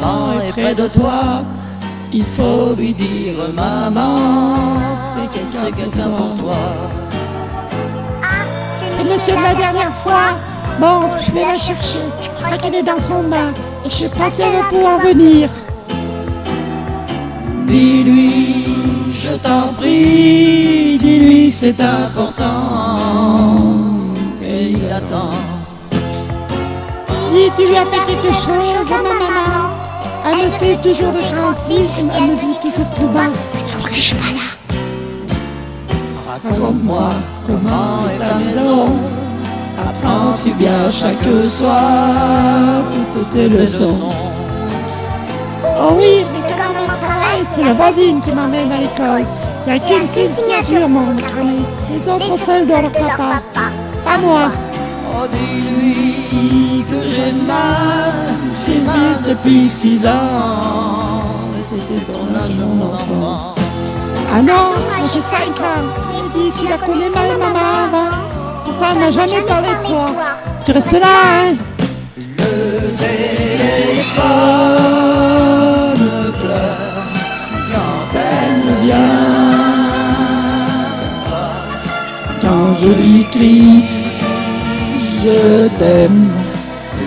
maman est près de toi, il faut lui dire maman, c'est quelqu'un pour toi. Ah, C'est c'est monsieur de la dernière fois. Bon, je vais la chercher. Je crois qu'elle est dans son bain. Et je sais pas si elle va pouvoir venir. Dis-lui, je t'en prie, dis-lui c'est important, et il attend. Si tu lui as fait quelque chose à ma maman, elle me fait toujours de gentils. Elle me dit toujours tout bas. Alors que je suis pas là. Raconte-moi comment est ta maison, apprends-tu bien chaque soir toutes tes leçons. Oh oui, mais quand maman travaille, c'est la voisine qui m'emmène à l'école. Il n'y a qu'une signature, mon carnet. Les autres seuls dans leur papa. Pas moi. Oh, dis-lui que j'ai mal, c'est mal depuis six ans, et c'était ton âge, mon enfant. Ah non, moi j'ai 5 ans. Il dit qu'il la connaît mal, maman, avant. Pourtant, elle n'a jamais parlé de toi. Tu restes là, hein Le téléphone pleure quand elle vient. Quand je lui crie, je t'aime,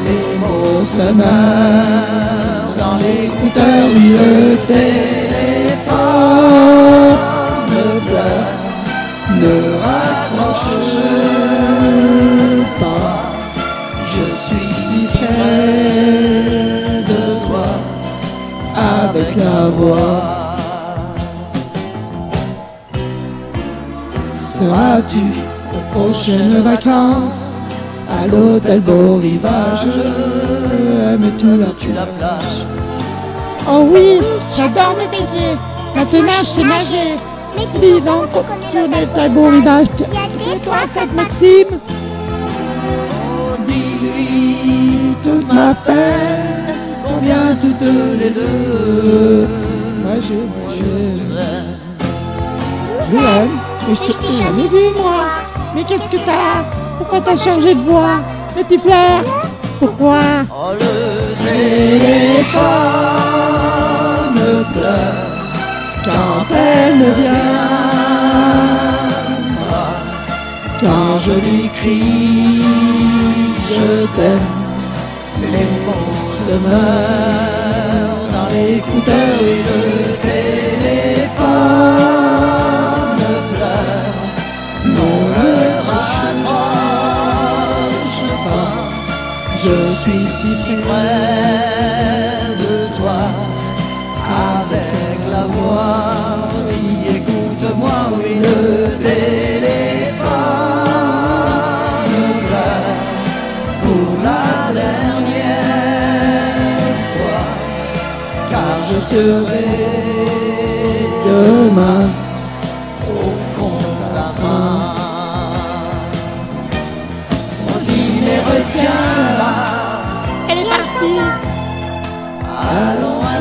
les mots se meurent dans l'écouteur, oui, le téléphone pleure, ne raccroche pas. Je suis près de toi avec la voix. Seras-tu aux prochaines vacances? À l'hôtel Beau Rivage Aimes-tu la, tu la plage Oh oui, j'adore me baigner. Maintenant, je sais nager. Mais dis donc, tu es beau rivage. Et toi, cette Maxime Oh, dis-lui toute ma peine, combien toutes les deux? Moi je, moi je vous aime. Je l'aime. Mais je t'ai jamais vu, moi. Mais qu'est-ce que t'as Pourquoi t'as changé de voix Petit fleur Pourquoi Oh, le téléphone pleure quand elle vient. Quand je lui crie, je t'aime, les mots se meurent dans l'écouteur Je suis si près de toi avec la voix. Dis, écoute-moi, oui, le téléphone pleure pour la dernière fois, car je serai demain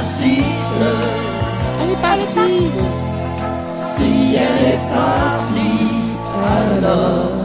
Allons, insiste, Elle est partie. Si elle est partie, alors